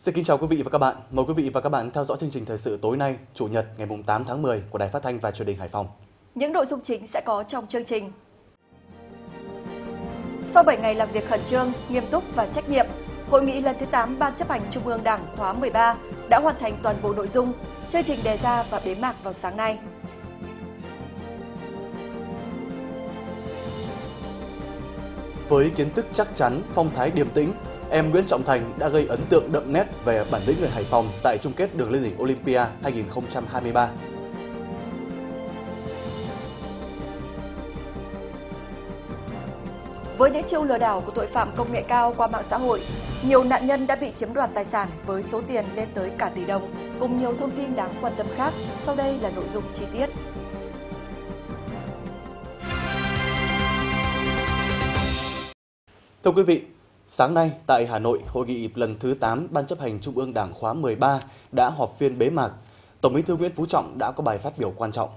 Xin kính chào quý vị và các bạn. Mời quý vị và các bạn theo dõi chương trình thời sự tối nay, Chủ nhật ngày 8 tháng 10 của Đài Phát thanh và Truyền hình Hải Phòng. Những nội dung chính sẽ có trong chương trình. Sau 7 ngày làm việc khẩn trương, nghiêm túc và trách nhiệm, Hội nghị lần thứ 8 Ban chấp hành Trung ương Đảng khóa 13 đã hoàn thành toàn bộ nội dung, chương trình đề ra và bế mạc vào sáng nay. Với kiến thức chắc chắn, phong thái điềm tĩnh, em Nguyễn Trọng Thành đã gây ấn tượng đậm nét về bản lĩnh người Hải Phòng tại chung kết đường lên đỉnh Olympia 2023. Với những chiêu lừa đảo của tội phạm công nghệ cao qua mạng xã hội, nhiều nạn nhân đã bị chiếm đoạt tài sản với số tiền lên tới cả tỷ đồng, cùng nhiều thông tin đáng quan tâm khác. Sau đây là nội dung chi tiết. Thưa quý vị, sáng nay tại Hà Nội, hội nghị lần thứ 8 Ban chấp hành Trung ương Đảng khóa 13 đã họp phiên bế mạc. Tổng Bí thư Nguyễn Phú Trọng đã có bài phát biểu quan trọng.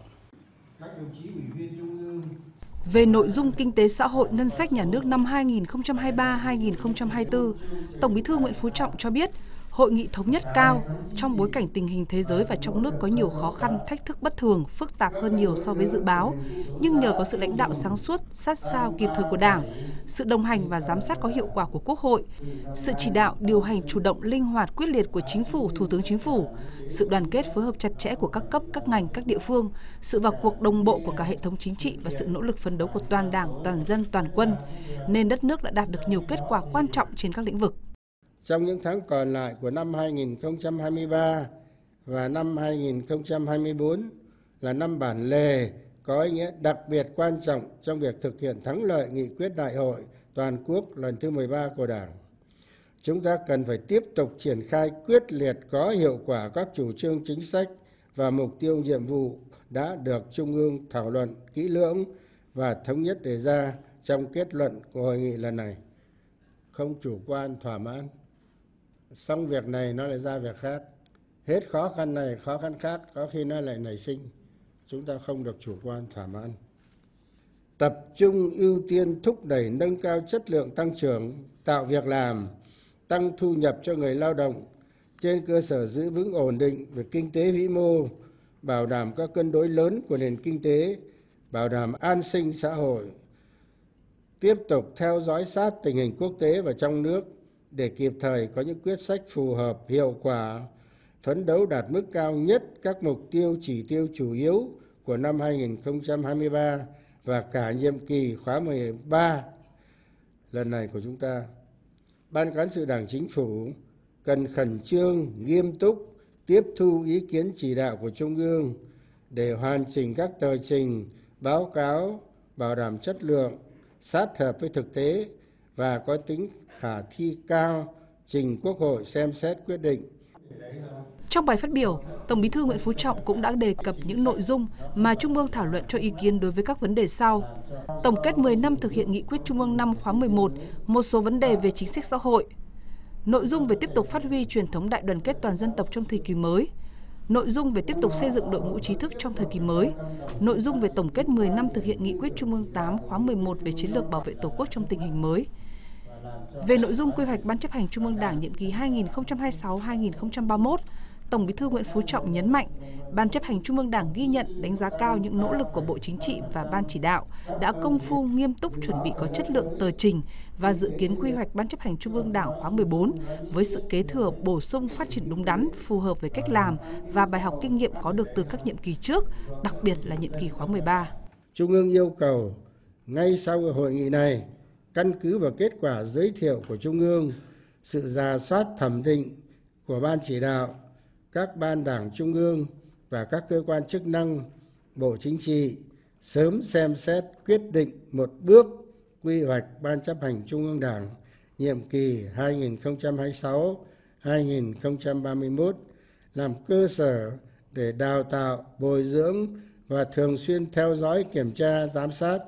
Về nội dung kinh tế xã hội ngân sách nhà nước năm 2023-2024, Tổng Bí thư Nguyễn Phú Trọng cho biết, hội nghị thống nhất cao trong bối cảnh tình hình thế giới và trong nước có nhiều khó khăn, thách thức bất thường, phức tạp hơn nhiều so với dự báo, nhưng nhờ có sự lãnh đạo sáng suốt, sát sao kịp thời của Đảng, sự đồng hành và giám sát có hiệu quả của Quốc hội, sự chỉ đạo điều hành chủ động linh hoạt quyết liệt của Chính phủ, Thủ tướng Chính phủ, sự đoàn kết phối hợp chặt chẽ của các cấp, các ngành, các địa phương, sự vào cuộc đồng bộ của cả hệ thống chính trị và sự nỗ lực phấn đấu của toàn Đảng, toàn dân, toàn quân, nên đất nước đã đạt được nhiều kết quả quan trọng trên các lĩnh vực. Trong những tháng còn lại của năm 2023 và năm 2024 là năm bản lề có ý nghĩa đặc biệt quan trọng trong việc thực hiện thắng lợi nghị quyết đại hội toàn quốc lần thứ 13 của Đảng. Chúng ta cần phải tiếp tục triển khai quyết liệt có hiệu quả các chủ trương chính sách và mục tiêu nhiệm vụ đã được Trung ương thảo luận kỹ lưỡng và thống nhất đề ra trong kết luận của hội nghị lần này. Không chủ quan, thỏa mãn xong việc này nó lại ra việc khác. Hết khó khăn này, khó khăn khác, có khi nó lại nảy sinh. Chúng ta không được chủ quan, thỏa mãn. Tập trung ưu tiên thúc đẩy nâng cao chất lượng tăng trưởng, tạo việc làm, tăng thu nhập cho người lao động. Trên cơ sở giữ vững ổn định về kinh tế vĩ mô, bảo đảm các cân đối lớn của nền kinh tế, bảo đảm an sinh xã hội. Tiếp tục theo dõi sát tình hình quốc tế và trong nước để kịp thời có những quyết sách phù hợp hiệu quả phấn đấu đạt mức cao nhất các mục tiêu chỉ tiêu chủ yếu của năm 2023 và cả nhiệm kỳ khóa 13 lần này của chúng ta. Ban cán sự Đảng Chính phủ cần khẩn trương, nghiêm túc tiếp thu ý kiến chỉ đạo của Trung ương để hoàn chỉnh các tờ trình, báo cáo bảo đảm chất lượng, sát hợp với thực tế và có tính khả thi cao trình Quốc hội xem xét quyết định. Trong bài phát biểu, Tổng Bí thư Nguyễn Phú Trọng cũng đã đề cập những nội dung mà Trung ương thảo luận cho ý kiến đối với các vấn đề sau. Tổng kết 10 năm thực hiện nghị quyết Trung ương năm khóa 11, một số vấn đề về chính sách xã hội. Nội dung về tiếp tục phát huy truyền thống đại đoàn kết toàn dân tộc trong thời kỳ mới. Nội dung về tiếp tục xây dựng đội ngũ trí thức trong thời kỳ mới. Nội dung về tổng kết 10 năm thực hiện nghị quyết Trung ương 8 khóa 11 về chiến lược bảo vệ Tổ quốc trong tình hình mới về nội dung quy hoạch Ban chấp hành Trung ương Đảng nhiệm kỳ 2026-2031, Tổng Bí thư Nguyễn Phú Trọng nhấn mạnh, Ban chấp hành Trung ương Đảng ghi nhận, đánh giá cao những nỗ lực của Bộ Chính trị và Ban chỉ đạo đã công phu nghiêm túc chuẩn bị có chất lượng tờ trình và dự kiến quy hoạch Ban chấp hành Trung ương Đảng khóa 14 với sự kế thừa bổ sung phát triển đúng đắn, phù hợp với cách làm và bài học kinh nghiệm có được từ các nhiệm kỳ trước, đặc biệt là nhiệm kỳ khóa 13. Trung ương yêu cầu ngay sau hội nghị này căn cứ vào kết quả giới thiệu của trung ương sự ra soát thẩm định của ban chỉ đạo các ban đảng trung ương và các cơ quan chức năng bộ chính trị sớm xem xét quyết định một bước quy hoạch ban chấp hành trung ương đảng nhiệm kỳ 2026-2031 làm cơ sở để đào tạo, bồi dưỡng và thường xuyên theo dõi kiểm tra giám sát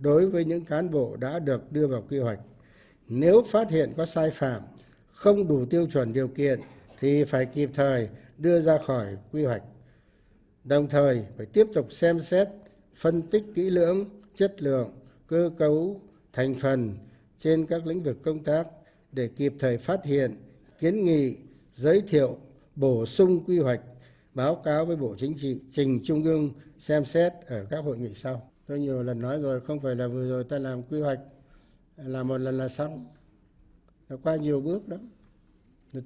đối với những cán bộ đã được đưa vào quy hoạch. Nếu phát hiện có sai phạm, không đủ tiêu chuẩn điều kiện thì phải kịp thời đưa ra khỏi quy hoạch. Đồng thời, phải tiếp tục xem xét, phân tích kỹ lưỡng chất lượng, cơ cấu, thành phần trên các lĩnh vực công tác để kịp thời phát hiện, kiến nghị, giới thiệu, bổ sung quy hoạch, báo cáo với bộ chính trị, trình trung ương xem xét ở các hội nghị sau tôi nhiều lần nói rồi không phải là vừa rồi ta làm quy hoạch làm một lần là xong. Nó qua nhiều bước lắm.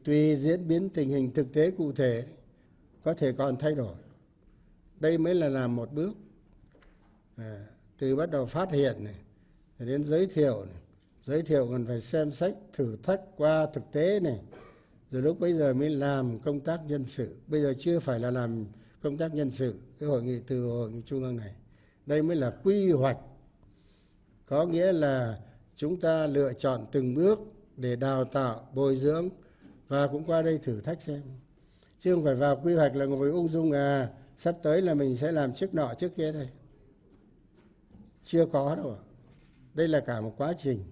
Tùy diễn biến tình hình thực tế cụ thể có thể còn thay đổi. Đây mới là làm một bước. À, từ bắt đầu phát hiện này đến giới thiệu này. giới thiệu còn phải xem sách thử thách qua thực tế này. Rồi lúc bây giờ mới làm công tác nhân sự. Bây giờ chưa phải là làm công tác nhân sự cái hội nghị từ hội nghị trung ương này đây mới là quy hoạch. Có nghĩa là chúng ta lựa chọn từng bước để đào tạo, bồi dưỡng và cũng qua đây thử thách xem. Chứ không phải vào quy hoạch là ngồi ung dung à sắp tới là mình sẽ làm trước nọ trước kia đây. Chưa có đâu đây là cả một quá trình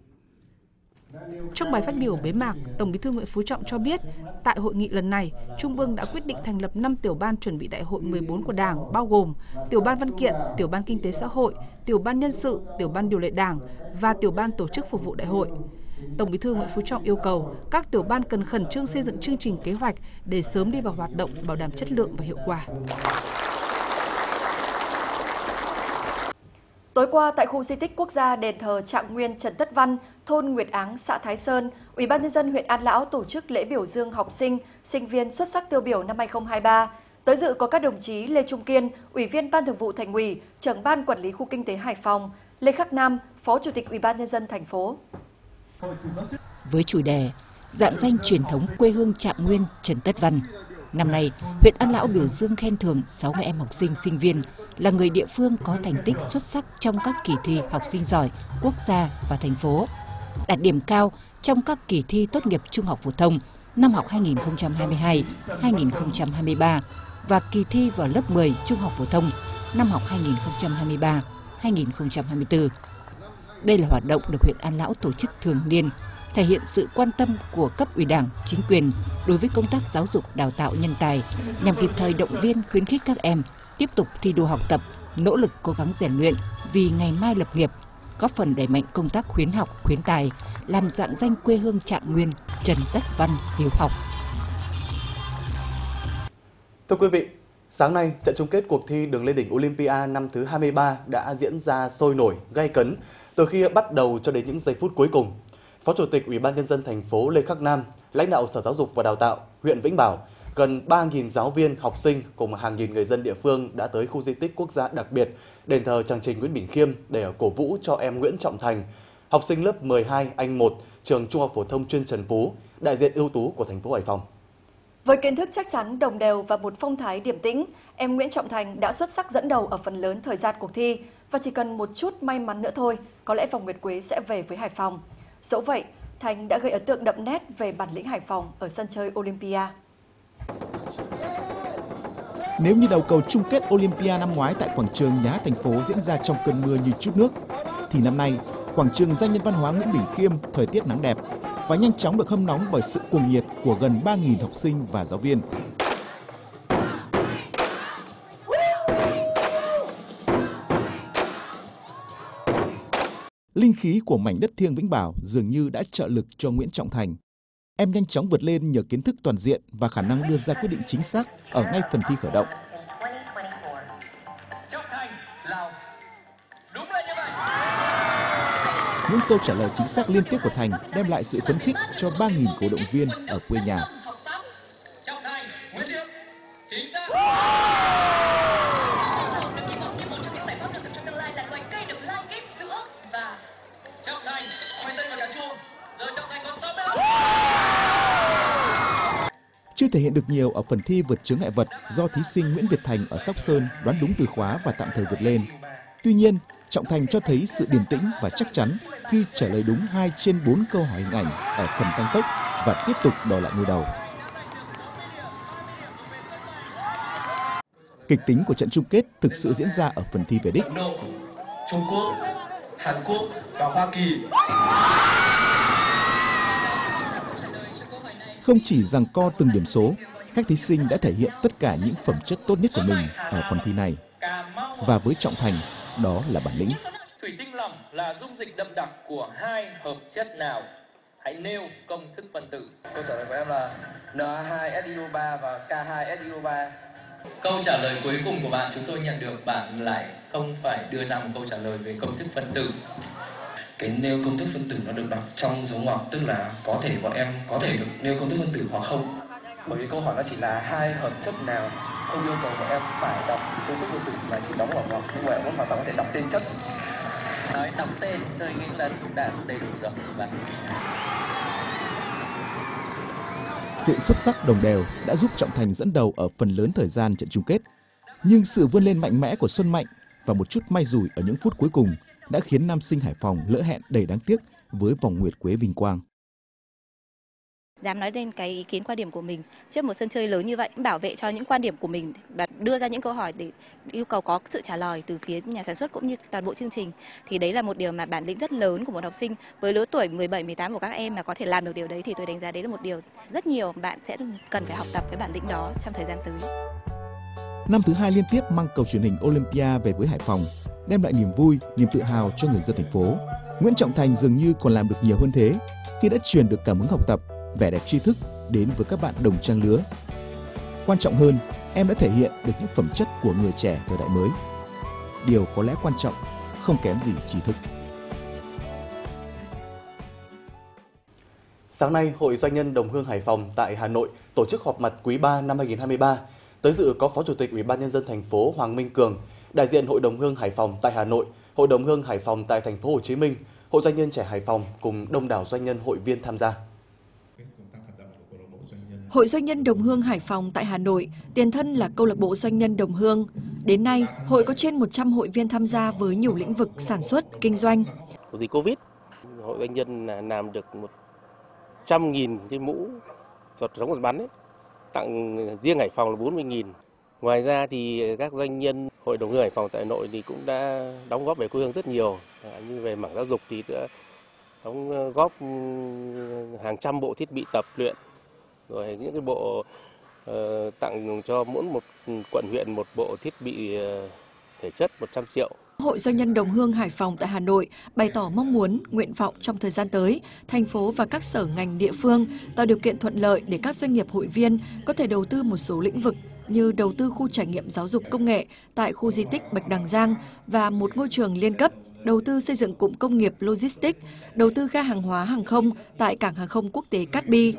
trong bài phát biểu bế mạc, Tổng Bí thư Nguyễn Phú Trọng cho biết, tại hội nghị lần này, Trung ương đã quyết định thành lập 5 tiểu ban chuẩn bị đại hội 14 của Đảng, bao gồm tiểu ban văn kiện, tiểu ban kinh tế xã hội, tiểu ban nhân sự, tiểu ban điều lệ Đảng và tiểu ban tổ chức phục vụ đại hội. Tổng Bí thư Nguyễn Phú Trọng yêu cầu các tiểu ban cần khẩn trương xây dựng chương trình kế hoạch để sớm đi vào hoạt động bảo đảm chất lượng và hiệu quả. Tối qua tại khu di tích quốc gia đền thờ Trạng Nguyên Trần Tất Văn, thôn Nguyệt Áng, xã Thái Sơn, Ủy ban nhân dân huyện An Lão tổ chức lễ biểu dương học sinh, sinh viên xuất sắc tiêu biểu năm 2023. Tới dự có các đồng chí Lê Trung Kiên, Ủy viên Ban Thường vụ Thành ủy, Trưởng ban Quản lý khu kinh tế Hải Phòng, Lê Khắc Nam, Phó Chủ tịch Ủy ban nhân dân thành phố. Với chủ đề Dạng danh truyền thống quê hương Trạng Nguyên Trần Tất Văn, năm nay huyện An Lão biểu dương khen thưởng 60 em học sinh sinh viên là người địa phương có thành tích xuất sắc trong các kỳ thi học sinh giỏi quốc gia và thành phố, đạt điểm cao trong các kỳ thi tốt nghiệp trung học phổ thông năm học 2022-2023 và kỳ thi vào lớp 10 trung học phổ thông năm học 2023-2024. Đây là hoạt động được huyện An Lão tổ chức thường niên, thể hiện sự quan tâm của cấp ủy Đảng, chính quyền đối với công tác giáo dục đào tạo nhân tài nhằm kịp thời động viên khuyến khích các em tiếp tục thi đua học tập, nỗ lực cố gắng rèn luyện vì ngày mai lập nghiệp, góp phần đẩy mạnh công tác khuyến học, khuyến tài, làm dạng danh quê hương Trạng Nguyên, Trần Tất Văn hiếu học. Thưa quý vị, sáng nay trận chung kết cuộc thi đường lên đỉnh Olympia năm thứ 23 đã diễn ra sôi nổi, gay cấn từ khi bắt đầu cho đến những giây phút cuối cùng. Phó Chủ tịch Ủy ban nhân dân thành phố Lê Khắc Nam, lãnh đạo Sở Giáo dục và Đào tạo huyện Vĩnh Bảo gần 3.000 giáo viên, học sinh cùng hàng nghìn người dân địa phương đã tới khu di tích quốc gia đặc biệt đền thờ Tràng Trình Nguyễn Bình Khiêm để cổ vũ cho em Nguyễn Trọng Thành, học sinh lớp 12 Anh 1, trường Trung học phổ thông chuyên Trần Phú, đại diện ưu tú của thành phố Hải Phòng. Với kiến thức chắc chắn, đồng đều và một phong thái điềm tĩnh, em Nguyễn Trọng Thành đã xuất sắc dẫn đầu ở phần lớn thời gian cuộc thi và chỉ cần một chút may mắn nữa thôi, có lẽ vòng Nguyệt Quế sẽ về với Hải Phòng. Dẫu vậy, Thành đã gây ấn tượng đậm nét về bản lĩnh Hải Phòng ở sân chơi Olympia. Nếu như đầu cầu chung kết Olympia năm ngoái tại quảng trường nhà thành phố diễn ra trong cơn mưa như chút nước, thì năm nay quảng trường danh nhân văn hóa Nguyễn Bình Khiêm thời tiết nắng đẹp và nhanh chóng được hâm nóng bởi sự cuồng nhiệt của gần 3.000 học sinh và giáo viên. Linh khí của mảnh đất thiêng Vĩnh Bảo dường như đã trợ lực cho Nguyễn Trọng Thành em nhanh chóng vượt lên nhờ kiến thức toàn diện và khả năng đưa ra quyết định chính xác ở ngay phần thi khởi động. Những câu trả lời chính xác liên tiếp của Thành đem lại sự phấn khích cho 3.000 cổ động viên ở quê nhà. Thể hiện được nhiều ở phần thi vượt chướng ngại vật do thí sinh Nguyễn Việt Thành ở Sóc Sơn đoán đúng từ khóa và tạm thời vượt lên. Tuy nhiên, Trọng Thành cho thấy sự điềm tĩnh và chắc chắn khi trả lời đúng 2 trên 4 câu hỏi hình ảnh ở phần tăng tốc và tiếp tục đòi lại ngôi đầu. Kịch tính của trận chung kết thực sự diễn ra ở phần thi về đích. Trung Quốc, Hàn Quốc và Hoa Kỳ không chỉ rằng co từng điểm số, các thí sinh đã thể hiện tất cả những phẩm chất tốt nhất của mình ở phần thi này. Và với Trọng Thành, đó là bản lĩnh. Thủy tinh lỏng là dung dịch đậm đặc của hai hợp chất nào? hãy nêu công thức phân tử. Câu trả lời của em là Na2SiO3 và K2SiO3. Câu trả lời cuối cùng của bạn chúng tôi nhận được bạn lại không phải đưa ra một câu trả lời về công thức phân tử. Cái nêu công thức phân tử nó được đọc trong dấu ngoặc tức là có thể bọn em có thể được nêu công thức phân tử hoặc không. Bởi vì câu hỏi nó chỉ là hai hợp chất nào không yêu cầu bọn em phải đọc công thức phân tử mà chỉ đóng ở ngoặc nhưng mà em hoàn toàn có thể đọc tên chất nói đọc tên tôi nghĩ là đã đầy đủ rồi và sự xuất sắc đồng đều đã giúp Trọng Thành dẫn đầu ở phần lớn thời gian trận chung kết. Nhưng sự vươn lên mạnh mẽ của Xuân Mạnh và một chút may rủi ở những phút cuối cùng đã khiến nam sinh Hải Phòng lỡ hẹn đầy đáng tiếc với vòng nguyệt quế vinh quang. Dám nói lên cái ý kiến quan điểm của mình trước một sân chơi lớn như vậy bảo vệ cho những quan điểm của mình và đưa ra những câu hỏi để yêu cầu có sự trả lời từ phía nhà sản xuất cũng như toàn bộ chương trình thì đấy là một điều mà bản lĩnh rất lớn của một học sinh. Với lứa tuổi 17 18 của các em mà có thể làm được điều đấy thì tôi đánh giá đấy là một điều rất nhiều bạn sẽ cần phải học tập cái bản lĩnh đó trong thời gian tới. Năm thứ hai liên tiếp mang cầu truyền hình Olympia về với Hải Phòng, đem lại niềm vui, niềm tự hào cho người dân thành phố. Nguyễn Trọng Thành dường như còn làm được nhiều hơn thế khi đã truyền được cảm hứng học tập vẻ đẹp tri thức đến với các bạn đồng trang lứa. Quan trọng hơn, em đã thể hiện được những phẩm chất của người trẻ thời đại mới. Điều có lẽ quan trọng, không kém gì trí thức. Sáng nay, Hội Doanh nhân Đồng Hương Hải Phòng tại Hà Nội tổ chức họp mặt quý 3 năm 2023. Tới dự có Phó Chủ tịch Ủy ban nhân dân thành phố Hoàng Minh Cường, đại diện Hội Đồng Hương Hải Phòng tại Hà Nội, Hội Đồng Hương Hải Phòng tại thành phố Hồ Chí Minh, Hội Doanh nhân trẻ Hải Phòng cùng đông đảo doanh nhân hội viên tham gia. Hội Doanh nhân Đồng Hương Hải Phòng tại Hà Nội, tiền thân là câu lạc bộ doanh nhân Đồng Hương. Đến nay, hội có trên 100 hội viên tham gia với nhiều lĩnh vực sản xuất, kinh doanh. Dịch Covid, hội doanh nhân làm được 100.000 cái mũ giọt giống giọt bắn ấy, tặng riêng Hải Phòng là 40.000. Ngoài ra thì các doanh nhân Hội đồng người Hải Phòng tại Hà Nội thì cũng đã đóng góp về quê hương rất nhiều, à, như về mảng giáo dục thì đã đóng ờ, góp ừ, hàng trăm bộ thiết bị tập luyện rồi những cái bộ uh, tặng cho mỗi một quận huyện một bộ thiết bị uh, thể chất 100 triệu. Hội Doanh nhân Đồng Hương Hải Phòng tại Hà Nội bày tỏ mong muốn, nguyện vọng trong thời gian tới, thành phố và các sở ngành địa phương tạo điều kiện thuận lợi để các doanh nghiệp hội viên có thể đầu tư một số lĩnh vực như đầu tư khu trải nghiệm giáo dục công nghệ tại khu di tích Bạch Đằng Giang và một ngôi trường liên cấp, đầu tư xây dựng cụm công nghiệp logistics, đầu tư ga hàng hóa hàng không tại cảng hàng không quốc tế Cát Bi.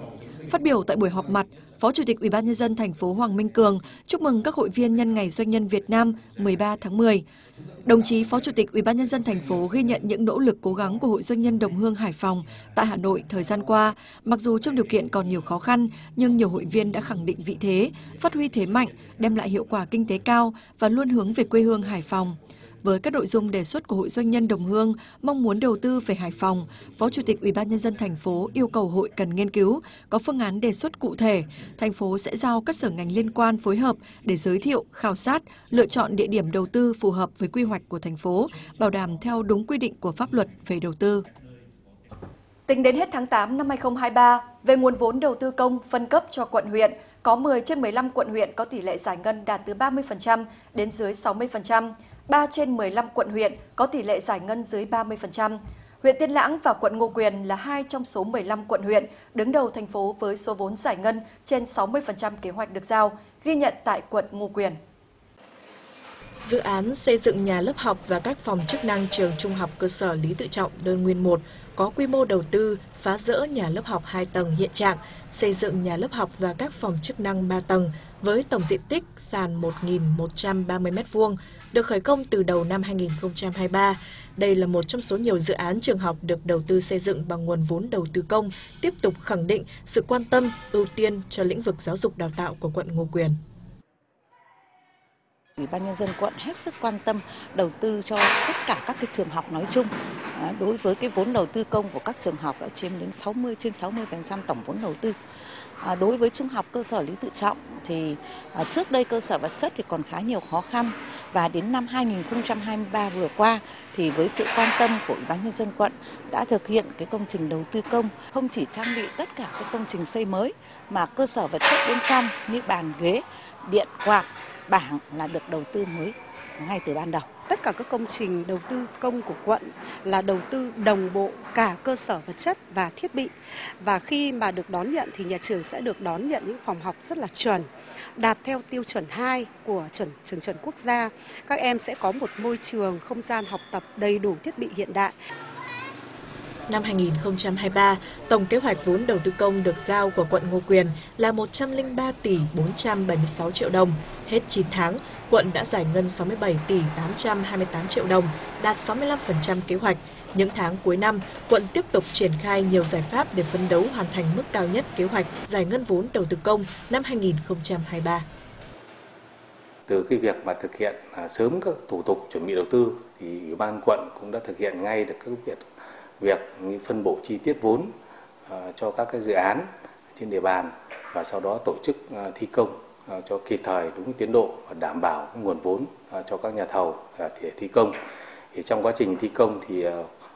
Phát biểu tại buổi họp mặt, Phó Chủ tịch Ủy ban nhân dân thành phố Hoàng Minh Cường chúc mừng các hội viên nhân ngày doanh nhân Việt Nam 13 tháng 10. Đồng chí Phó Chủ tịch Ủy ban nhân dân thành phố ghi nhận những nỗ lực cố gắng của Hội doanh nhân Đồng Hương Hải Phòng tại Hà Nội thời gian qua, mặc dù trong điều kiện còn nhiều khó khăn, nhưng nhiều hội viên đã khẳng định vị thế, phát huy thế mạnh, đem lại hiệu quả kinh tế cao và luôn hướng về quê hương Hải Phòng. Với các nội dung đề xuất của Hội Doanh nhân Đồng Hương mong muốn đầu tư về Hải Phòng, Phó Chủ tịch Ủy ban nhân dân thành phố yêu cầu hội cần nghiên cứu, có phương án đề xuất cụ thể. Thành phố sẽ giao các sở ngành liên quan phối hợp để giới thiệu, khảo sát, lựa chọn địa điểm đầu tư phù hợp với quy hoạch của thành phố, bảo đảm theo đúng quy định của pháp luật về đầu tư. Tính đến hết tháng 8 năm 2023, về nguồn vốn đầu tư công phân cấp cho quận huyện, có 10 trên 15 quận huyện có tỷ lệ giải ngân đạt từ 30% đến dưới 60%. 3 trên 15 quận huyện có tỷ lệ giải ngân dưới 30%. Huyện Tiên Lãng và quận Ngô Quyền là hai trong số 15 quận huyện đứng đầu thành phố với số vốn giải ngân trên 60% kế hoạch được giao, ghi nhận tại quận Ngô Quyền. Dự án xây dựng nhà lớp học và các phòng chức năng trường trung học cơ sở Lý Tự Trọng đơn nguyên 1 có quy mô đầu tư phá rỡ nhà lớp học 2 tầng hiện trạng, xây dựng nhà lớp học và các phòng chức năng 3 tầng với tổng diện tích sàn 1.130 m2, được khởi công từ đầu năm 2023. Đây là một trong số nhiều dự án trường học được đầu tư xây dựng bằng nguồn vốn đầu tư công, tiếp tục khẳng định sự quan tâm, ưu tiên cho lĩnh vực giáo dục đào tạo của quận Ngô Quyền. Ủy ban nhân dân quận hết sức quan tâm đầu tư cho tất cả các cái trường học nói chung. Đối với cái vốn đầu tư công của các trường học đã chiếm đến 60 trên 60% tổng vốn đầu tư. À, đối với trung học cơ sở Lý Tự Trọng thì à, trước đây cơ sở vật chất thì còn khá nhiều khó khăn và đến năm 2023 vừa qua thì với sự quan tâm của Ủy ban nhân dân quận đã thực hiện cái công trình đầu tư công không chỉ trang bị tất cả các công trình xây mới mà cơ sở vật chất bên trong như bàn ghế, điện quạt, bảng là được đầu tư mới ngay từ ban đầu tất cả các công trình đầu tư công của quận là đầu tư đồng bộ cả cơ sở vật chất và thiết bị. Và khi mà được đón nhận thì nhà trường sẽ được đón nhận những phòng học rất là chuẩn, đạt theo tiêu chuẩn 2 của chuẩn trường chuẩn quốc gia. Các em sẽ có một môi trường không gian học tập đầy đủ thiết bị hiện đại. Năm 2023, tổng kế hoạch vốn đầu tư công được giao của quận Ngô Quyền là 103 tỷ 476 triệu đồng. Hết 9 tháng, quận đã giải ngân 67 tỷ 828 triệu đồng, đạt 65% kế hoạch. Những tháng cuối năm, quận tiếp tục triển khai nhiều giải pháp để phấn đấu hoàn thành mức cao nhất kế hoạch giải ngân vốn đầu tư công năm 2023. Từ cái việc mà thực hiện à, sớm các thủ tục chuẩn bị đầu tư thì Ủy ban quận cũng đã thực hiện ngay được các việc việc phân bổ chi tiết vốn à, cho các cái dự án trên địa bàn và sau đó tổ chức à, thi công à, cho kịp thời đúng tiến độ và đảm bảo nguồn vốn cho các nhà thầu để thi công. Thì trong quá trình thi công thì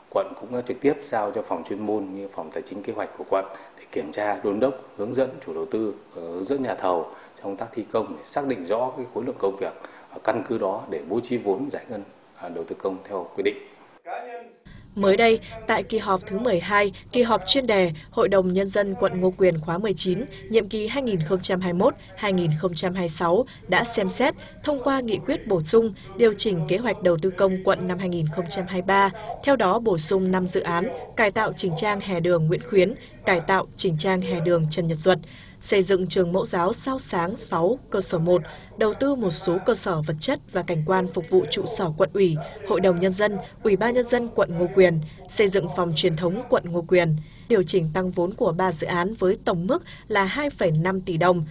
quận cũng đã trực tiếp giao cho phòng chuyên môn như phòng tài chính kế hoạch của quận để kiểm tra, đôn đốc, hướng dẫn chủ đầu tư hướng dẫn nhà thầu trong công tác thi công để xác định rõ cái khối lượng công việc và căn cứ đó để bố trí vốn giải ngân đầu tư công theo quy định. Mới đây, tại kỳ họp thứ 12, kỳ họp chuyên đề Hội đồng Nhân dân quận Ngô Quyền khóa 19, nhiệm kỳ 2021-2026 đã xem xét thông qua nghị quyết bổ sung điều chỉnh kế hoạch đầu tư công quận năm 2023, theo đó bổ sung 5 dự án cải tạo chỉnh trang hè đường Nguyễn Khuyến, cải tạo chỉnh trang hè đường Trần Nhật Duật, xây dựng trường mẫu giáo Sao Sáng 6, cơ sở 1, đầu tư một số cơ sở vật chất và cảnh quan phục vụ trụ sở quận ủy, hội đồng nhân dân, ủy ban nhân dân quận Ngô Quyền, xây dựng phòng truyền thống quận Ngô Quyền, điều chỉnh tăng vốn của 3 dự án với tổng mức là 2,5 tỷ đồng.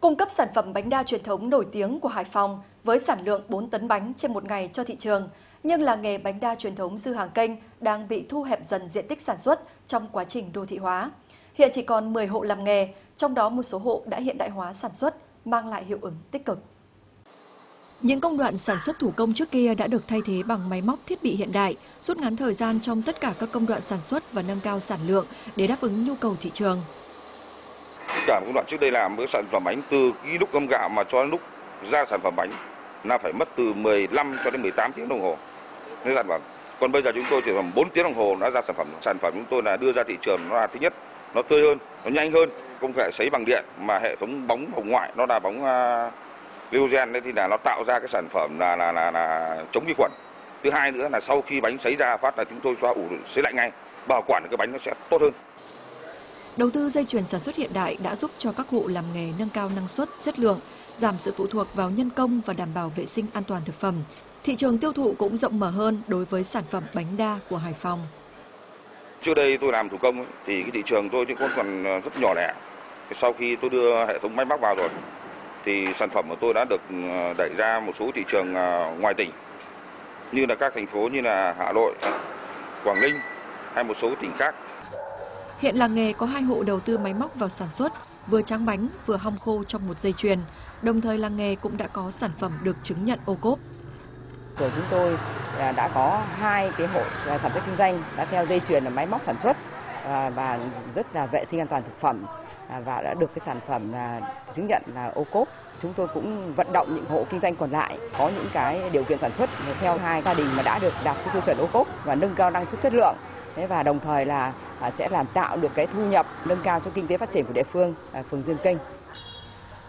Cung cấp sản phẩm bánh đa truyền thống nổi tiếng của Hải Phòng với sản lượng 4 tấn bánh trên một ngày cho thị trường, nhưng làng nghề bánh đa truyền thống dư hàng kênh đang bị thu hẹp dần diện tích sản xuất trong quá trình đô thị hóa. Hiện chỉ còn 10 hộ làm nghề, trong đó một số hộ đã hiện đại hóa sản xuất, mang lại hiệu ứng tích cực. Những công đoạn sản xuất thủ công trước kia đã được thay thế bằng máy móc thiết bị hiện đại, rút ngắn thời gian trong tất cả các công đoạn sản xuất và nâng cao sản lượng để đáp ứng nhu cầu thị trường. Tất cả công đoạn trước đây làm với sản phẩm bánh từ khi lúc ngâm gạo mà cho đến lúc ra sản phẩm bánh là phải mất từ 15 cho đến 18 tiếng đồng hồ. Nên sản phẩm. Còn bây giờ chúng tôi chỉ tầm 4 tiếng đồng hồ đã ra sản phẩm. Sản phẩm chúng tôi là đưa ra thị trường nó là thứ nhất nó tươi hơn, nó nhanh hơn. Công nghệ sấy bằng điện mà hệ thống bóng hồng ngoại nó là bóng lưu gen đấy thì là nó tạo ra cái sản phẩm là là là, là chống vi khuẩn. Thứ hai nữa là sau khi bánh sấy ra phát là chúng tôi cho ủ sấy lạnh ngay, bảo quản cái bánh nó sẽ tốt hơn. Đầu tư dây chuyền sản xuất hiện đại đã giúp cho các hộ làm nghề nâng cao năng suất, chất lượng, giảm sự phụ thuộc vào nhân công và đảm bảo vệ sinh an toàn thực phẩm. Thị trường tiêu thụ cũng rộng mở hơn đối với sản phẩm bánh đa của Hải Phòng. Trước đây tôi làm thủ công ấy, thì cái thị trường tôi thì còn ờ, rất nhỏ lẻ. Sau khi tôi đưa hệ thống máy móc vào rồi thì sản phẩm của tôi đã được ờ, đẩy ra một số thị trường ờ, ngoài tỉnh như là các thành phố như là Hà Nội, Quảng Ninh hay một số tỉnh khác. Hiện làng nghề có hai hộ đầu tư máy móc vào sản xuất, vừa tráng bánh vừa hong khô trong một dây chuyền. Đồng thời làng nghề cũng đã có sản phẩm được chứng nhận ô cốp. Của chúng tôi à, đã có hai cái hộ à, sản xuất kinh doanh đã theo dây chuyền là máy móc sản xuất à, và rất là vệ sinh an toàn thực phẩm và đã được cái sản phẩm là chứng nhận là ô cốp chúng tôi cũng vận động những hộ kinh doanh còn lại có những cái điều kiện sản xuất theo hai gia đình mà đã được đạt cái tiêu chuẩn ô cốp và nâng cao năng suất chất lượng Thế và đồng thời là sẽ làm tạo được cái thu nhập, nâng cao cho kinh tế phát triển của địa phương phường Dương Kênh.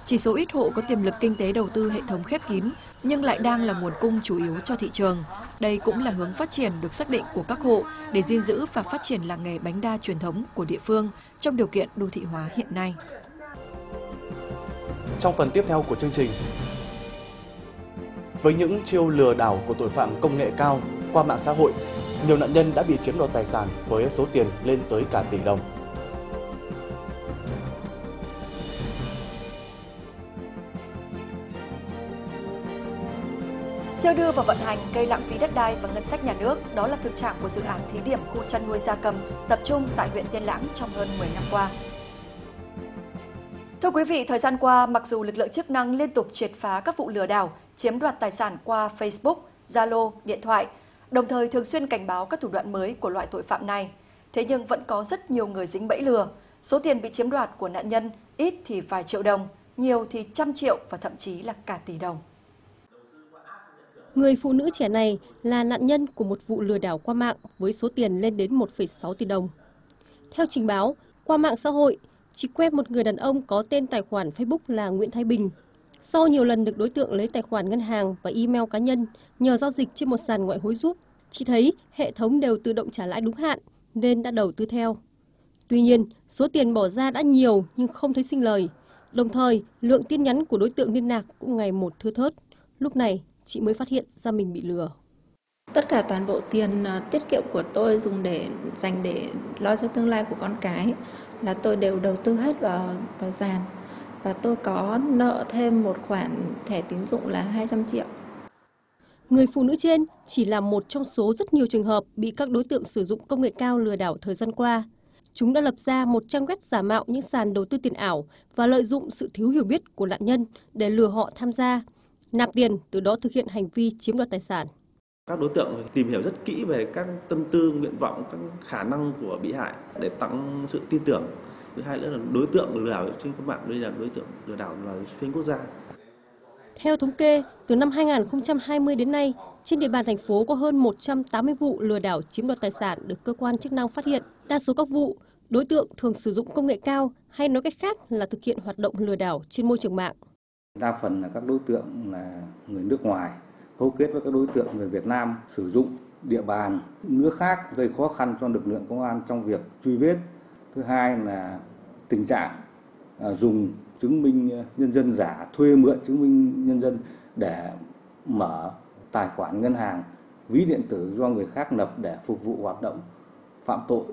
Chỉ số ít hộ có tiềm lực kinh tế đầu tư hệ thống khép kín nhưng lại đang là nguồn cung chủ yếu cho thị trường. Đây cũng là hướng phát triển được xác định của các hộ để gìn giữ và phát triển làng nghề bánh đa truyền thống của địa phương trong điều kiện đô thị hóa hiện nay. Trong phần tiếp theo của chương trình, với những chiêu lừa đảo của tội phạm công nghệ cao qua mạng xã hội, nhiều nạn nhân đã bị chiếm đoạt tài sản với số tiền lên tới cả tỷ đồng. Chưa đưa vào vận hành gây lãng phí đất đai và ngân sách nhà nước, đó là thực trạng của dự án thí điểm khu chăn nuôi gia cầm tập trung tại huyện Tiên Lãng trong hơn 10 năm qua. Thưa quý vị, thời gian qua, mặc dù lực lượng chức năng liên tục triệt phá các vụ lừa đảo, chiếm đoạt tài sản qua Facebook, Zalo, điện thoại, đồng thời thường xuyên cảnh báo các thủ đoạn mới của loại tội phạm này, thế nhưng vẫn có rất nhiều người dính bẫy lừa. Số tiền bị chiếm đoạt của nạn nhân ít thì vài triệu đồng, nhiều thì trăm triệu và thậm chí là cả tỷ đồng. Người phụ nữ trẻ này là nạn nhân của một vụ lừa đảo qua mạng với số tiền lên đến 1,6 tỷ đồng. Theo trình báo, qua mạng xã hội, chị quen một người đàn ông có tên tài khoản Facebook là Nguyễn Thái Bình. Sau nhiều lần được đối tượng lấy tài khoản ngân hàng và email cá nhân nhờ giao dịch trên một sàn ngoại hối giúp, chị thấy hệ thống đều tự động trả lãi đúng hạn nên đã đầu tư theo. Tuy nhiên, số tiền bỏ ra đã nhiều nhưng không thấy sinh lời. Đồng thời, lượng tin nhắn của đối tượng liên lạc cũng ngày một thưa thớt. Lúc này, chị mới phát hiện ra mình bị lừa. Tất cả toàn bộ tiền à, tiết kiệm của tôi dùng để dành để lo cho tương lai của con cái là tôi đều đầu tư hết vào vào sàn và tôi có nợ thêm một khoản thẻ tín dụng là 200 triệu. Người phụ nữ trên chỉ là một trong số rất nhiều trường hợp bị các đối tượng sử dụng công nghệ cao lừa đảo thời gian qua. Chúng đã lập ra một trang web giả mạo những sàn đầu tư tiền ảo và lợi dụng sự thiếu hiểu biết của nạn nhân để lừa họ tham gia, nạp tiền từ đó thực hiện hành vi chiếm đoạt tài sản. Các đối tượng tìm hiểu rất kỹ về các tâm tư, nguyện vọng, các khả năng của bị hại để tăng sự tin tưởng. Thứ hai nữa là đối tượng lừa đảo trên các mạng đây là đối tượng lừa đảo là xuyên quốc gia. Theo thống kê, từ năm 2020 đến nay, trên địa bàn thành phố có hơn 180 vụ lừa đảo chiếm đoạt tài sản được cơ quan chức năng phát hiện. Đa số các vụ, đối tượng thường sử dụng công nghệ cao hay nói cách khác là thực hiện hoạt động lừa đảo trên môi trường mạng. Đa phần là các đối tượng là người nước ngoài cấu kết với các đối tượng người Việt Nam sử dụng địa bàn nước khác gây khó khăn cho lực lượng công an trong việc truy vết. Thứ hai là tình trạng à, dùng chứng minh nhân dân giả, thuê mượn chứng minh nhân dân để mở tài khoản ngân hàng, ví điện tử do người khác lập để phục vụ hoạt động phạm tội.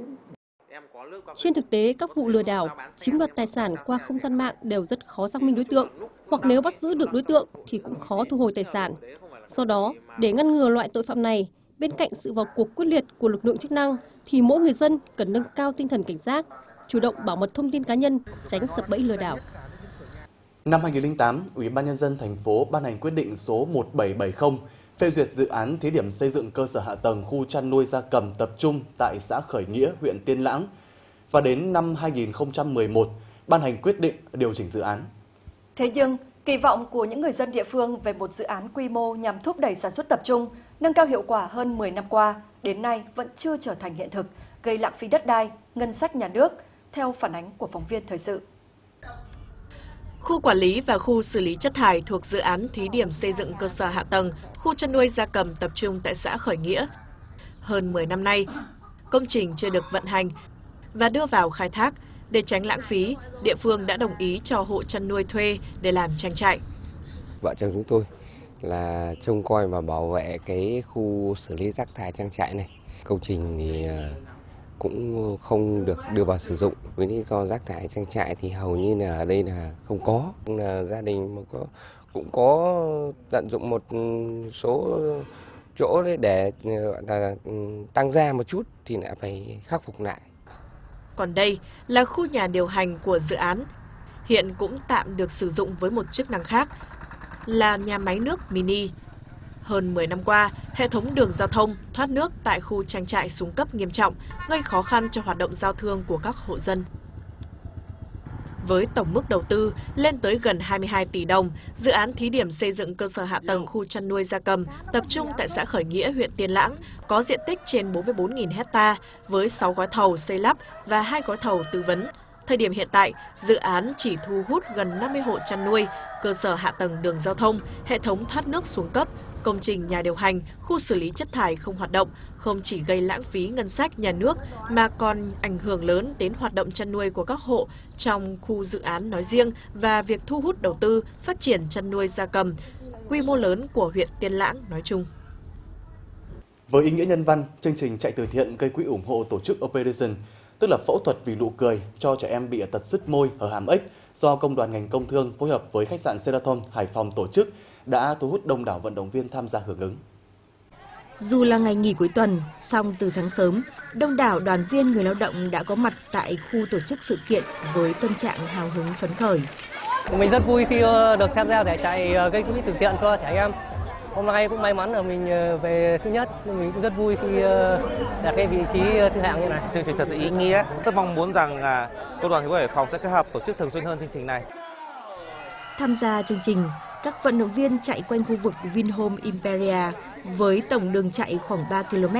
Trên thực tế, các vụ lừa đảo, chiếm đoạt tài sản qua không gian mạng đều rất khó xác minh đối tượng, hoặc nếu bắt giữ được đối tượng thì cũng khó thu hồi tài sản. Do đó, để ngăn ngừa loại tội phạm này, bên cạnh sự vào cuộc quyết liệt của lực lượng chức năng thì mỗi người dân cần nâng cao tinh thần cảnh giác, chủ động bảo mật thông tin cá nhân, tránh sập bẫy lừa đảo. Năm 2008, Ủy ban nhân dân thành phố ban hành quyết định số 1770 phê duyệt dự án thí điểm xây dựng cơ sở hạ tầng khu chăn nuôi gia cầm tập trung tại xã Khởi Nghĩa, huyện Tiên Lãng. Và đến năm 2011, ban hành quyết định điều chỉnh dự án. Thế nhưng, kỳ vọng của những người dân địa phương về một dự án quy mô nhằm thúc đẩy sản xuất tập trung, nâng cao hiệu quả hơn 10 năm qua, đến nay vẫn chưa trở thành hiện thực, gây lãng phí đất đai, ngân sách nhà nước, theo phản ánh của phóng viên thời sự. Khu quản lý và khu xử lý chất thải thuộc dự án thí điểm xây dựng cơ sở hạ tầng, khu chăn nuôi gia cầm tập trung tại xã Khởi Nghĩa. Hơn 10 năm nay, công trình chưa được vận hành và đưa vào khai thác. Để tránh lãng phí, địa phương đã đồng ý cho hộ chăn nuôi thuê để làm trang trại. Vợ chồng chúng tôi là trông coi và bảo vệ cái khu xử lý rác thải trang trại này. Công trình thì ờ, cũng không được đưa vào sử dụng với lý do rác thải trang trại thì hầu như là ở đây là không có là gia đình mà có cũng có tận dụng một ừ, số chỗ để ừ, là ừ, tăng ra một chút thì lại phải khắc phục lại. Còn đây là khu nhà điều hành của dự án. Hiện cũng tạm được sử dụng với một chức năng khác là nhà máy nước mini. Hơn 10 năm qua, hệ thống đường giao thông, thoát nước tại khu trang trại xuống cấp nghiêm trọng, gây khó khăn cho hoạt động giao thương của các hộ dân. Với tổng mức đầu tư lên tới gần 22 tỷ đồng, dự án thí điểm xây dựng cơ sở hạ tầng khu chăn nuôi gia cầm tập trung tại xã Khởi Nghĩa, huyện Tiên Lãng, có diện tích trên 44.000 hecta với 6 gói thầu xây lắp và 2 gói thầu tư vấn. Thời điểm hiện tại, dự án chỉ thu hút gần 50 hộ chăn nuôi, cơ sở hạ tầng đường giao thông, hệ thống thoát nước xuống cấp, công trình nhà điều hành, khu xử lý chất thải không hoạt động, không chỉ gây lãng phí ngân sách nhà nước mà còn ảnh hưởng lớn đến hoạt động chăn nuôi của các hộ trong khu dự án nói riêng và việc thu hút đầu tư, phát triển chăn nuôi gia cầm quy mô lớn của huyện Tiên Lãng nói chung. Với ý nghĩa nhân văn, chương trình chạy từ thiện gây quỹ ủng hộ tổ chức Operation, tức là phẫu thuật vì nụ cười cho trẻ em bị tật sứt môi ở hàm ếch do Công đoàn ngành công thương phối hợp với khách sạn Seraton Hải Phòng tổ chức đã thu hút đông đảo vận động viên tham gia hưởng ứng. Dù là ngày nghỉ cuối tuần, song từ sáng sớm, đông đảo đoàn viên người lao động đã có mặt tại khu tổ chức sự kiện với tâm trạng hào hứng phấn khởi. Mình rất vui khi ờ, được tham gia giải chạy ờ, gây quỹ từ thiện cho trẻ em. Hôm nay cũng may mắn là mình ờ, về thứ nhất, nhưng mình cũng rất vui khi đạt cái vị trí thứ hạng như này. Chương trình thật ý nghĩa. Rất mong muốn rằng công đoàn thành phố Hải Phòng sẽ kết hợp tổ chức thường xuyên hơn chương trình này. Tham gia chương trình, các vận động viên chạy quanh khu vực Vinhome Imperia với tổng đường chạy khoảng 3 km.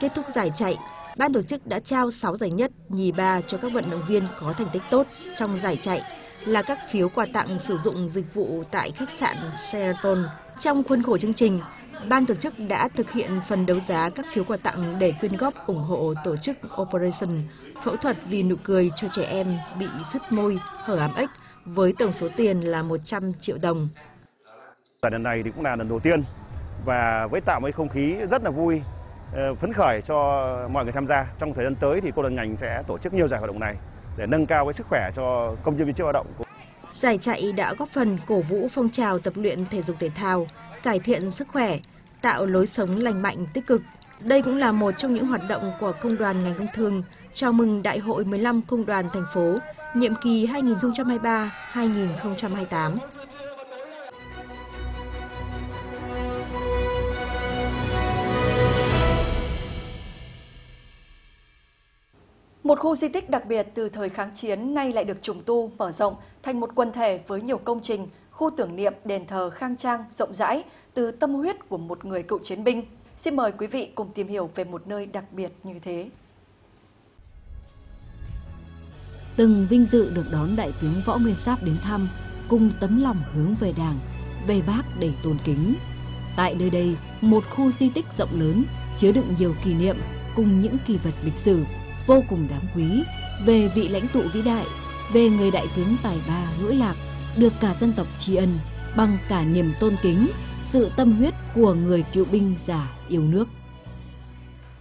Kết thúc giải chạy, ban tổ chức đã trao 6 giải nhất, nhì ba cho các vận động viên có thành tích tốt trong giải chạy là các phiếu quà tặng sử dụng dịch vụ tại khách sạn Sheraton. Trong khuôn khổ chương trình, ban tổ chức đã thực hiện phần đấu giá các phiếu quà tặng để quyên góp ủng hộ tổ chức Operation phẫu thuật vì nụ cười cho trẻ em bị sứt môi, hở ám ếch với tổng số tiền là 100 triệu đồng. Giải lần này thì cũng là lần đầu tiên và với tạo một không khí rất là vui, ờ, phấn khởi cho mọi người tham gia. Trong thời gian tới thì câu đoàn ngành sẽ tổ chức nhiều giải hoạt động này để nâng cao cái sức khỏe cho công nhân viên chức lao động. Giải chạy đã góp phần cổ vũ phong trào tập luyện thể dục thể thao, cải thiện sức khỏe, tạo lối sống lành mạnh tích cực. Đây cũng là một trong những hoạt động của Công đoàn ngành công thương chào mừng Đại hội 15 Công đoàn thành phố nhiệm kỳ 2023-2028. Khu di tích đặc biệt từ thời kháng chiến nay lại được trùng tu, mở rộng thành một quần thể với nhiều công trình, khu tưởng niệm, đền thờ khang trang, rộng rãi từ tâm huyết của một người cựu chiến binh. Xin mời quý vị cùng tìm hiểu về một nơi đặc biệt như thế. Từng vinh dự được đón Đại tướng Võ Nguyên Giáp đến thăm, cùng tấm lòng hướng về Đảng, về Bác để tôn kính. Tại nơi đây, một khu di tích rộng lớn, chứa đựng nhiều kỷ niệm cùng những kỳ vật lịch sử vô cùng đáng quý về vị lãnh tụ vĩ đại, về người đại tướng tài ba lỗi lạc, được cả dân tộc tri ân bằng cả niềm tôn kính, sự tâm huyết của người cựu binh già yêu nước.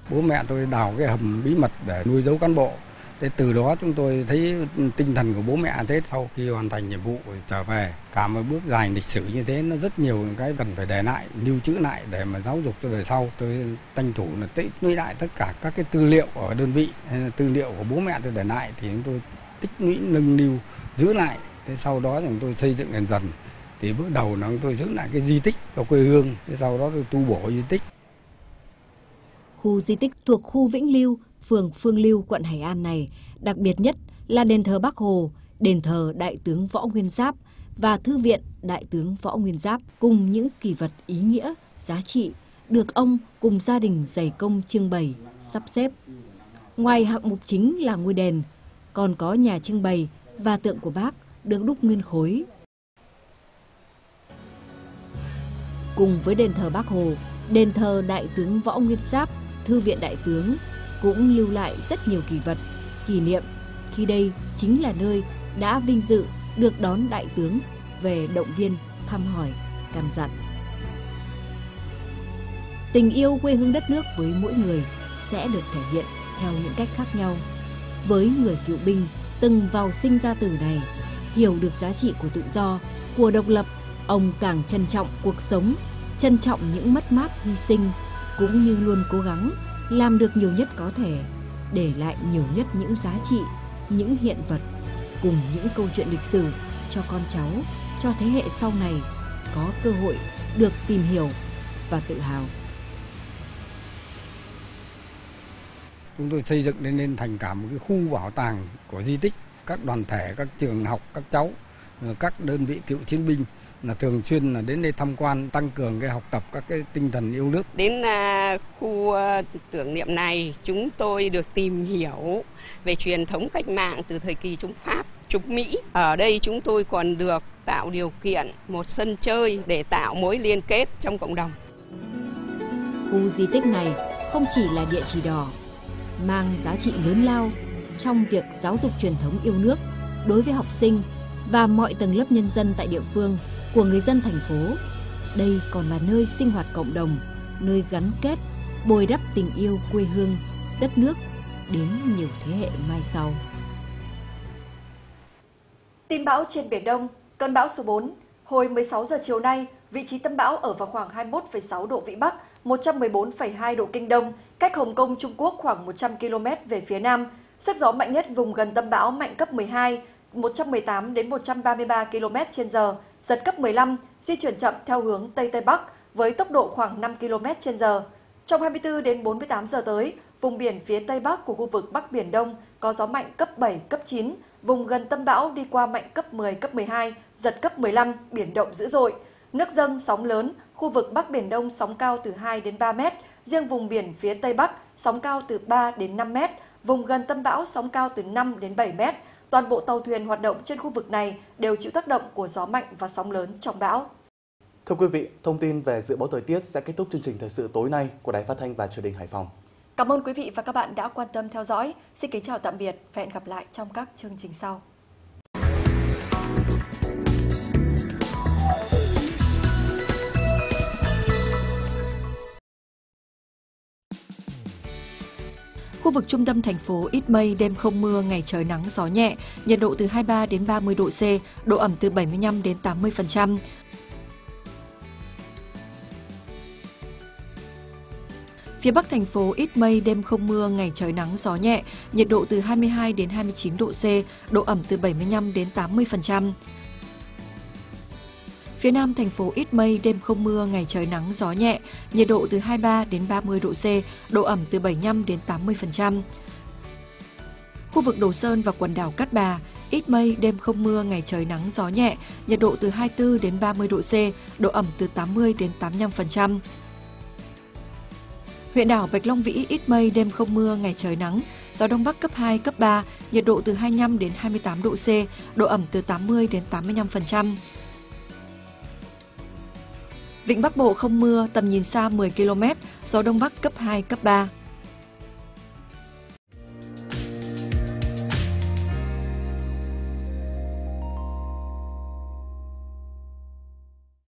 Bố mẹ tôi đào cái hầm bí mật để nuôi dấu cán bộ. Thế từ đó chúng tôi thấy tinh thần của bố mẹ thế sau khi hoàn thành nhiệm vụ trở về, cả một bước dài lịch sử như thế, nó rất nhiều cái cần phải để lại lưu trữ lại để mà giáo dục cho đời sau. Tôi tranh thủ là tích lũy lại tất cả các cái tư liệu ở đơn vị, hay là tư liệu của bố mẹ tôi để lại thì chúng tôi tích lũy, nâng niu, giữ lại. Thế sau đó chúng tôi xây dựng dần dần. Thì bước đầu là chúng tôi giữ lại cái di tích cho quê hương, thế sau đó tôi tu bổ di tích. Khu di tích thuộc khu Vĩnh Lưu phường Phương Lưu, quận Hải An này đặc biệt nhất là đền thờ Bắc Hồ, đền thờ Đại tướng Võ Nguyên Giáp và Thư viện Đại tướng Võ Nguyên Giáp cùng những kỳ vật ý nghĩa, giá trị được ông cùng gia đình dày công trưng bày, sắp xếp. Ngoài hạng mục chính là ngôi đền, còn có nhà trưng bày và tượng của bác được đúc nguyên khối. Cùng với đền thờ Bác Hồ, đền thờ Đại tướng Võ Nguyên Giáp, Thư viện Đại tướng cũng lưu lại rất nhiều kỳ vật, kỷ niệm khi đây chính là nơi đã vinh dự được đón đại tướng về động viên, thăm hỏi, căn dặn. Tình yêu quê hương đất nước với mỗi người sẽ được thể hiện theo những cách khác nhau. Với người cựu binh từng vào sinh ra từ này, hiểu được giá trị của tự do, của độc lập, ông càng trân trọng cuộc sống, trân trọng những mất mát hy sinh, cũng như luôn cố gắng làm được nhiều nhất có thể, để lại nhiều nhất những giá trị, những hiện vật cùng những câu chuyện lịch sử cho con cháu, cho thế hệ sau này có cơ hội được tìm hiểu và tự hào. Chúng tôi xây dựng nên nên thành cả một cái khu bảo tàng của di tích, các đoàn thể, các trường học, các cháu, các đơn vị cựu chiến binh là thường xuyên là đến đây tham quan tăng cường cái học tập các cái tinh thần yêu nước. Đến à, khu à, tưởng niệm này chúng tôi được tìm hiểu về truyền thống cách mạng từ thời kỳ chống Pháp, chống Mỹ. Ở đây chúng tôi còn được tạo điều kiện một sân chơi để tạo mối liên kết trong cộng đồng. Khu di tích này không chỉ là địa chỉ đỏ, mang giá trị lớn lao trong việc giáo dục truyền thống yêu nước đối với học sinh và mọi tầng lớp nhân dân tại địa phương của người dân thành phố. Đây còn là nơi sinh hoạt cộng đồng, nơi gắn kết, bồi đắp tình yêu quê hương, đất nước đến nhiều thế hệ mai sau. Tin bão trên Biển Đông, cơn bão số 4. Hồi 16 giờ chiều nay, vị trí tâm bão ở vào khoảng 21,6 độ Vĩ Bắc, 114,2 độ Kinh Đông, cách Hồng Kông, Trung Quốc khoảng 100 km về phía Nam. Sức gió mạnh nhất vùng gần tâm bão mạnh cấp 12, 118 đến 133 km trên giờ, giật cấp 15, di chuyển chậm theo hướng Tây Tây Bắc với tốc độ khoảng 5 km/h. Trong 24 đến 48 giờ tới, vùng biển phía Tây Bắc của khu vực Bắc Biển Đông có gió mạnh cấp 7, cấp 9, vùng gần tâm bão đi qua mạnh cấp 10, cấp 12, giật cấp 15, biển động dữ dội. Nước dâng sóng lớn, khu vực Bắc Biển Đông sóng cao từ 2 đến 3 mét, riêng vùng biển phía Tây Bắc sóng cao từ 3 đến 5 mét, vùng gần tâm bão sóng cao từ 5 đến 7 mét. Toàn bộ tàu thuyền hoạt động trên khu vực này đều chịu tác động của gió mạnh và sóng lớn trong bão. Thưa quý vị, thông tin về dự báo thời tiết sẽ kết thúc chương trình thời sự tối nay của Đài Phát thanh và Truyền hình Hải Phòng. Cảm ơn quý vị và các bạn đã quan tâm theo dõi. Xin kính chào tạm biệt và hẹn gặp lại trong các chương trình sau. Khu vực trung tâm thành phố ít mây, đêm không mưa, ngày trời nắng, gió nhẹ, nhiệt độ từ 23 đến 30 độ C, độ ẩm từ 75 đến 80%. Phía Bắc thành phố ít mây, đêm không mưa, ngày trời nắng, gió nhẹ, nhiệt độ từ 22 đến 29 độ C, độ ẩm từ 75 đến 80%. Phía Nam thành phố ít mây, đêm không mưa, ngày trời nắng, gió nhẹ, nhiệt độ từ 23 đến 30 độ C, độ ẩm từ 75 đến 80%. Khu vực Đồ Sơn và quần đảo Cát Bà, ít mây, đêm không mưa, ngày trời nắng, gió nhẹ, nhiệt độ từ 24 đến 30 độ C, độ ẩm từ 80 đến 85%. Huyện đảo Bạch Long Vĩ ít mây, đêm không mưa, ngày trời nắng, gió đông bắc cấp 2, cấp 3, nhiệt độ từ 25 đến 28 độ C, độ ẩm từ 80 đến 85%. Vịnh Bắc Bộ không mưa, tầm nhìn xa 10 km, gió đông bắc cấp 2, cấp 3.